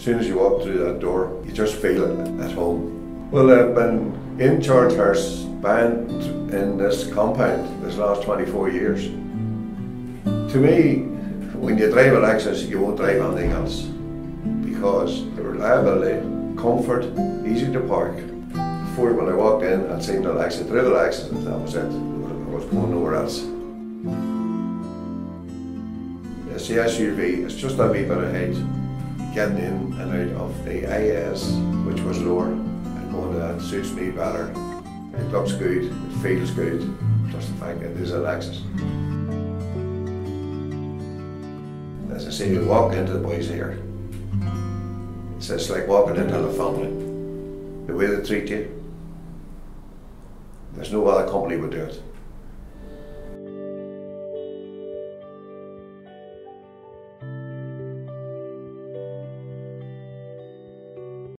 As soon as you walk through that door, you just feel it at home. Well, I've been in Charles Hurst band in this compound this last 24 years. To me, when you drive a Lexus, you won't drive anything else because the reliability, comfort, easy to park. Before, when I walked in, I'd seen the Lexus, drove the Lexus, and that was it. I was going nowhere else. It's the SUV, it's just a wee bit of height. Getting in and out of the IS, which was lower, and going to that suits me better. It looks good, it feels good, just the fact that it is a Lexus. As I say, you walk into the boys here. It's just like walking into the family. The way they treat you. There's no other company would do it.